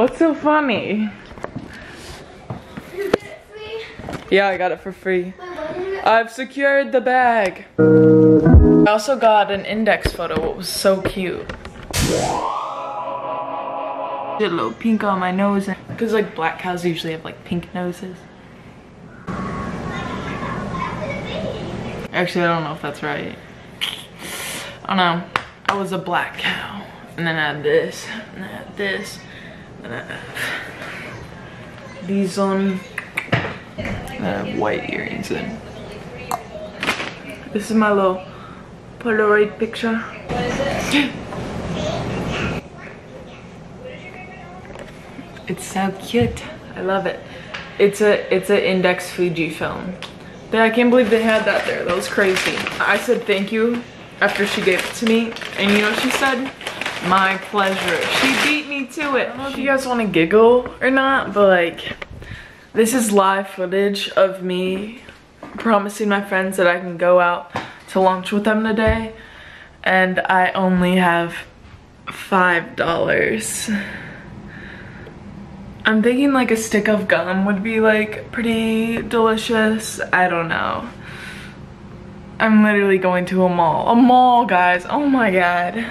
What's so funny? Yeah, I got it for free. I've secured the bag. I also got an Instax photo. It was so cute. Did a little pink on my nose. Because like black cows usually have like pink noses. Actually, I don't know if that's right. Oh, I don't know. I was a black cow. And then I had this. And I had this. And I have these on. White earrings in. This is my little Polaroid picture. it's so cute. I love it. It's a it's an Instax Fuji film. I can't believe they had that there. That was crazy. I said thank you after she gave it to me. And you know what she said? My pleasure. She beat me to it. I don't know if you guys want to giggle or not, but like, this is live footage of me promising my friends that I can go out to lunch with them today. And I only have $5. I'm thinking like a stick of gum would be like pretty delicious. I don't know. I'm literally going to a mall. A mall, guys. Oh my god.